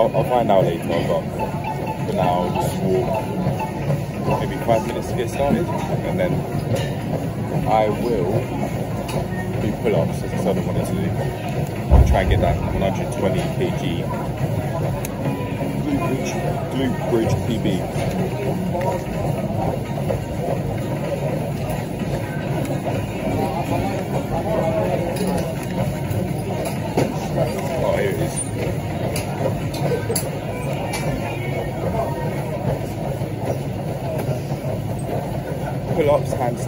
I'll, I'll find out later, but for now, just walk maybe five minutes to get started, and then I will do pull-ups as I said I wanted to do. I'll try and get that 120 kg glute bridge, glute bridge PB.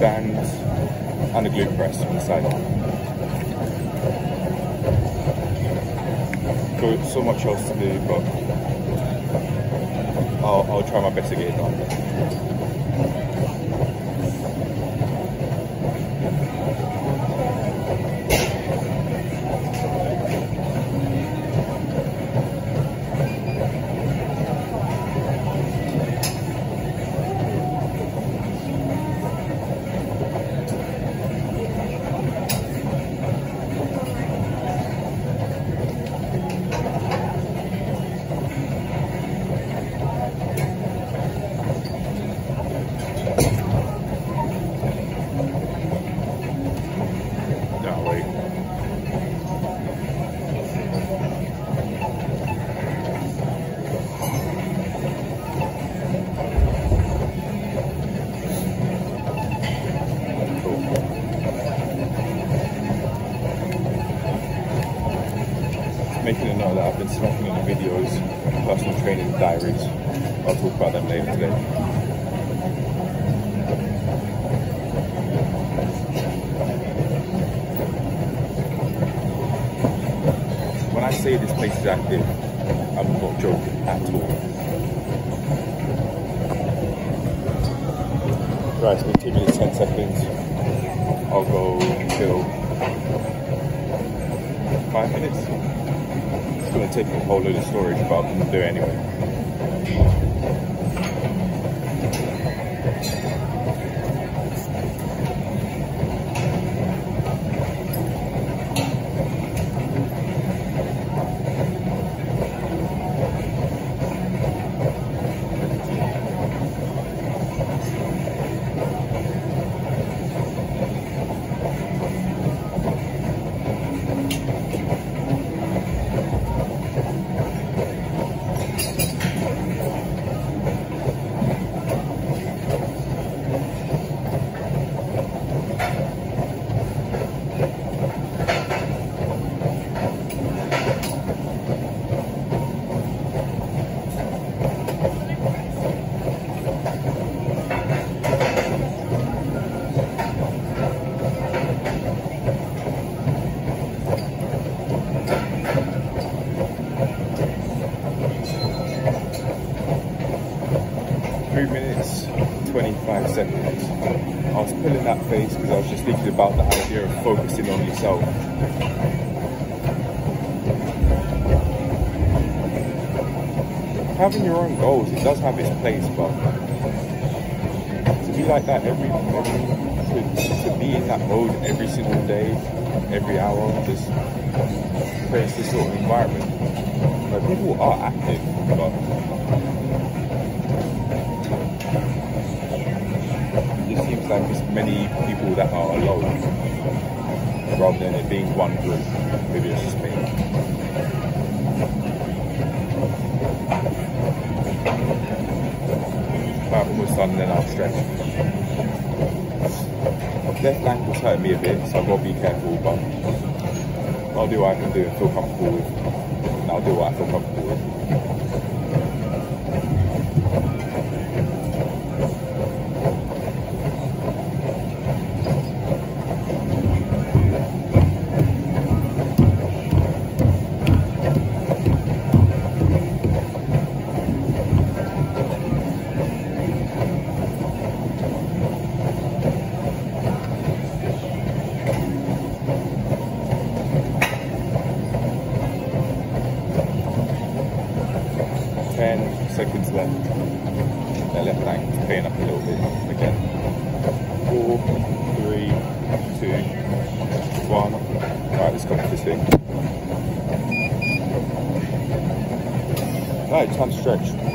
Pull-ups, and a glute press on the side. So, so much else to do, but I'll, I'll try my best to get it done. No, wait. Making a note that I've been smoking in the videos, personal training diaries. I'll talk about them later today. When I say this place is active, I'm not joking at all. Right, it's been 2 minutes 10 seconds. I'll go until 5 minutes. Going to take a whole load of storage, but I'm going to do it anyway. Three minutes, 25 seconds. I was pulling that face because I was just thinking about the idea of focusing on yourself. Having your own goals, it does have its place, but to be like that every, every to, to be in that mode every single day, every hour, just creates this sort of environment where people are active, but it seems like it's many people that are alone rather than it being one group. Maybe it's just me. Done, then I'll stretch. Left ankle's hurting me a bit, so I've got to be careful, but I'll do what I can do and feel comfortable with. And I'll do what I feel comfortable with. Seconds left. The left ankle's paying up a little bit again. Four, three, two, one. Right, let's go for this thing. Right, time to stretch.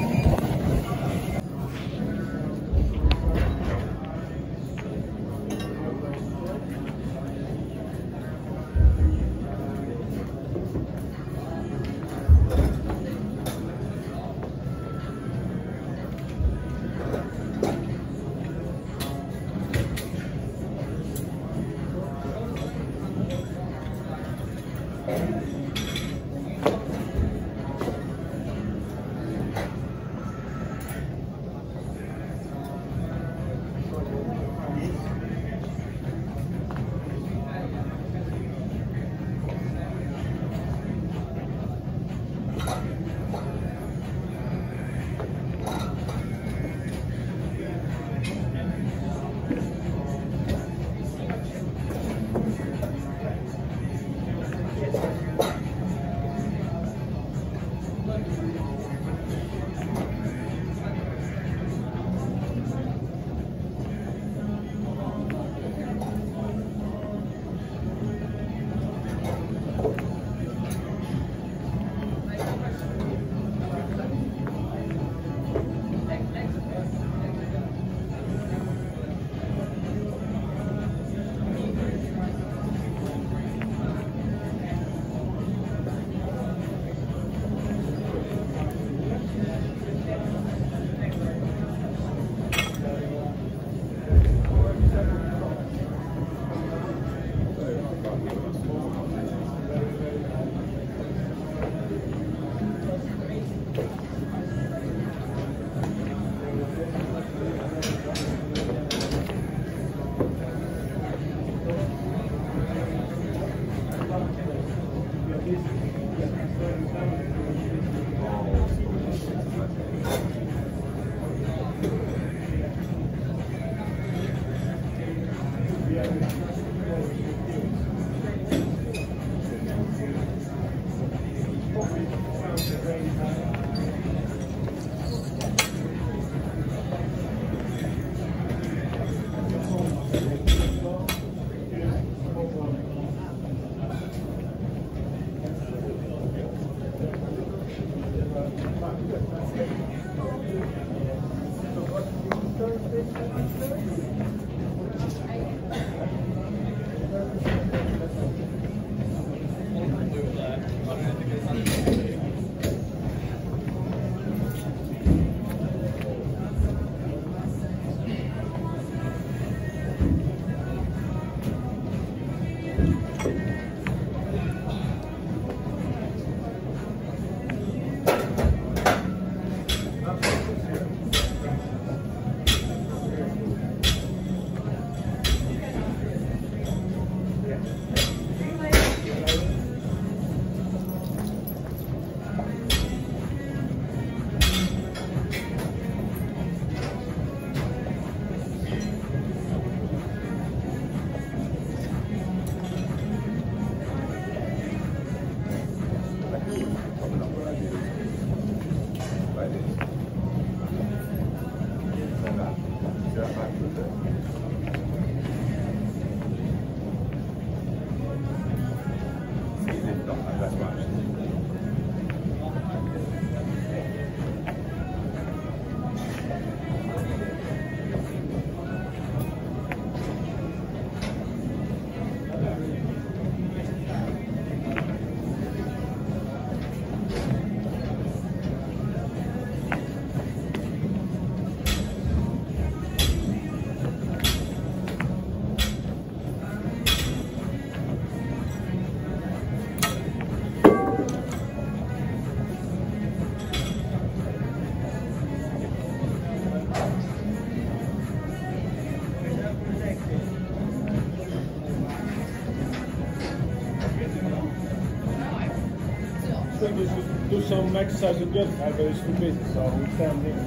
Some exercise with good, I to busy, so we stand here.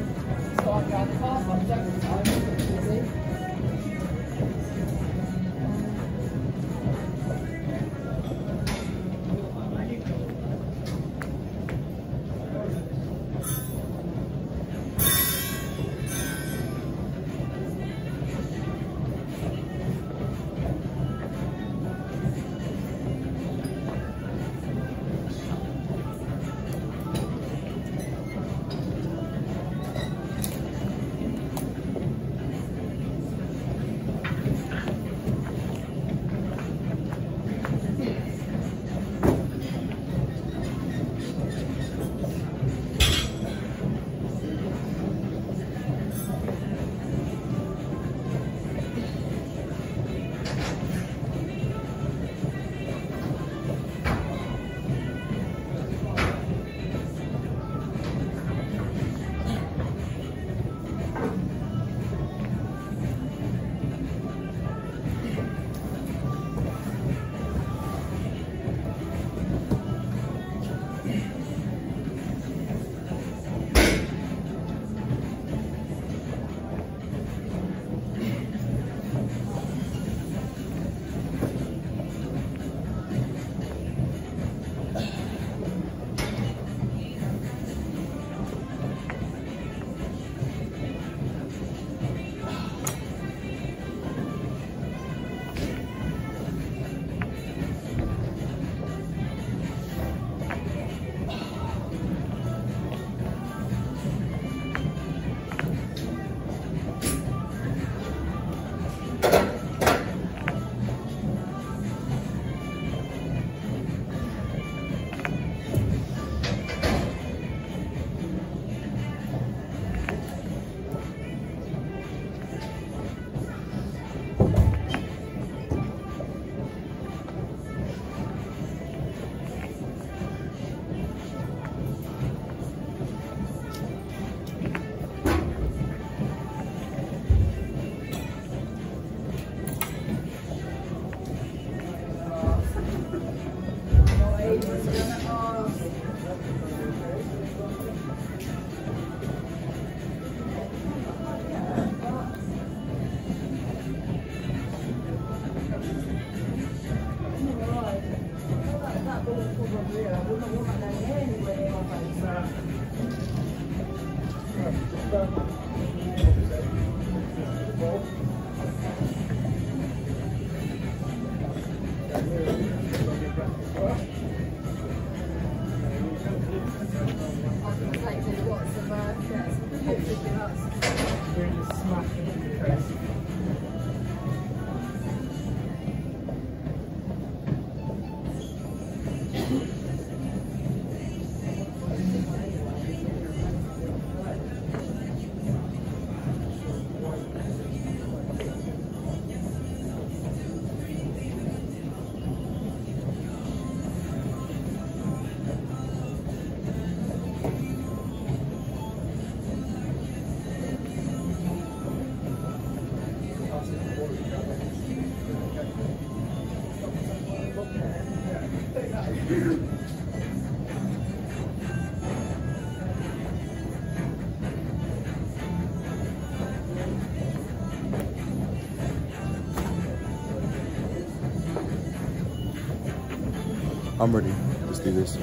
I'm ready. Let's do this.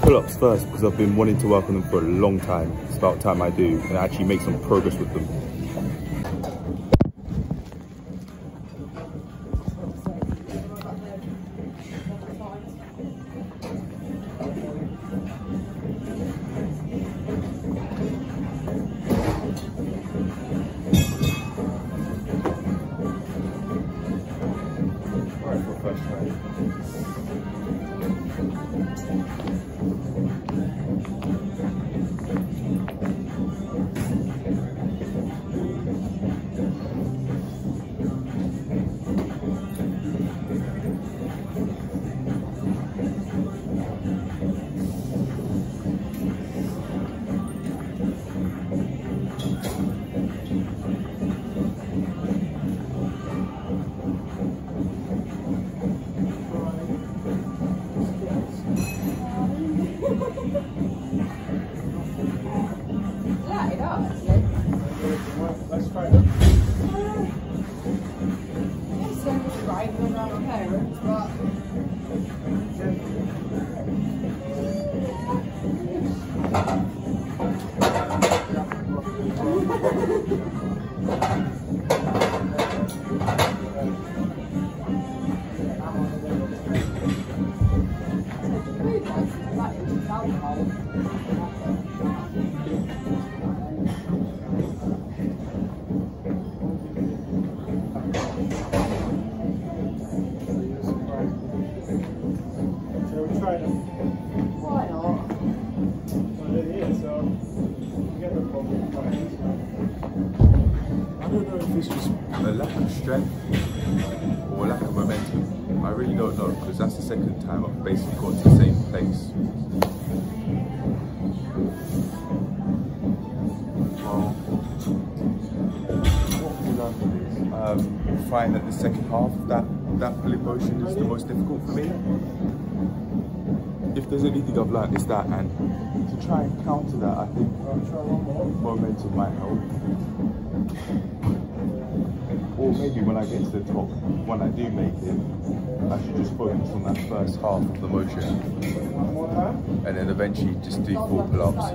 Pull ups first because I've been wanting to work on them for a long time. It's about time I do and I actually make some progress with them. I don't know if this was A lack of strength or lack of momentum. I really don't know because that's the second time I've basically got to the same place. Um, find that the second half, that that flip motion is the most difficult for me. If there's anything I've learned, it's that, and to try and counter that, I think momentum might help. Or maybe when I get to the top, when I do make it, I should just focus on that first half of the motion and then eventually just do full pull-ups.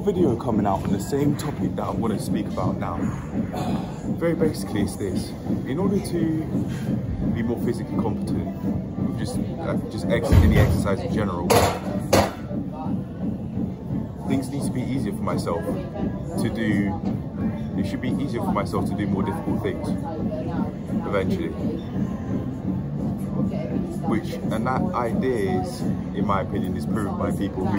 A video coming out on the same topic that I want to speak about now. Very basically, it's this: in order to be more physically competent, just uh, just ex- any exercise in general, things need to be easier for myself to do. It should be easier for myself to do more difficult things eventually. Which and that idea is, in my opinion, is proven by people who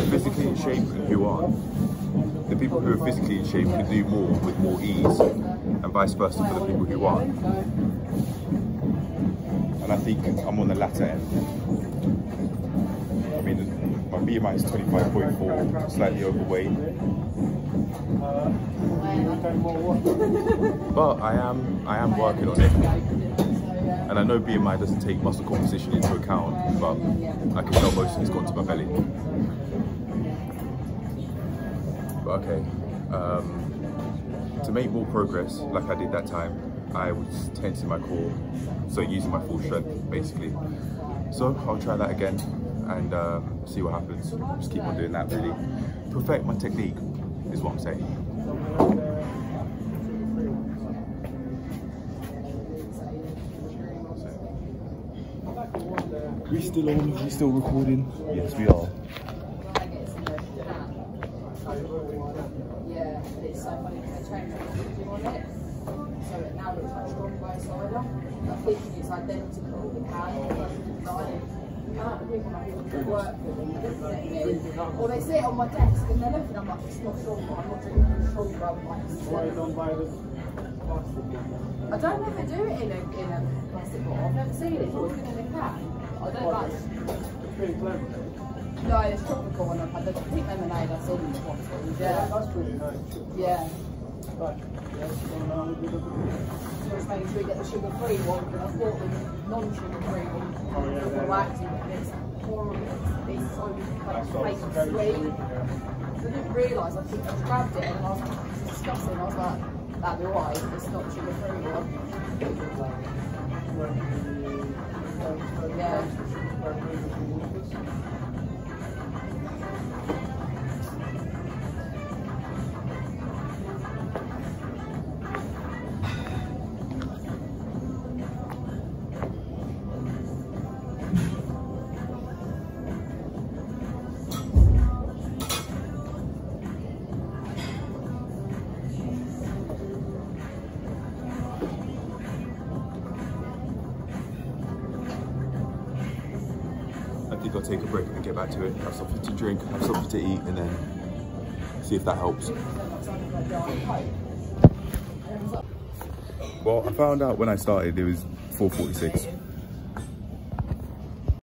are physically in shape and who aren't. The people who are physically in shape can do more with more ease, and vice versa for the people who aren't. And I think I'm on the latter end. I mean, my BMI is 25.4, slightly overweight, time more work. but I am I am working on it. And I know BMI doesn't take muscle composition into account, but I can tell most of it's gone to my belly. But okay, um, to make more progress, like I did that time, I was tensing my core, so using my full strength basically. So I'll try that again and um, see what happens. Just keep on doing that really. Perfect my technique is what I'm saying. We still on? We still recording? Yes, we are. Yeah, it's so funny on it. So it now looks like. I think it's identical. The can design. Can't believe when I people work with them, they send or they see it on my desk and they're looking, I'm like, it's not Strongbow, I'm not don't? I don't know if they do it in a, in a plastic bottle. I've never seen it. It's always in a can. I. Pretty clever. No, it's tropical and I've had the pink lemonade I've seen in the bottles. Yeah, Yeah. that's pretty nice. Yeah. Right. Yes, so now we get the sugar free one, but I bought the non sugar free one. Oh, yeah, the yeah. waxy, but it's horrible. It's so like, fake sweet. Yeah. I didn't realise, I think I grabbed it and I was like, it's disgusting. I was like, that'd be alright, it's not sugar free one. Yeah. I'll take a break and get back to it. Have something to drink, have something to eat, and then see if that helps. Well, I found out when I started it was 4:46.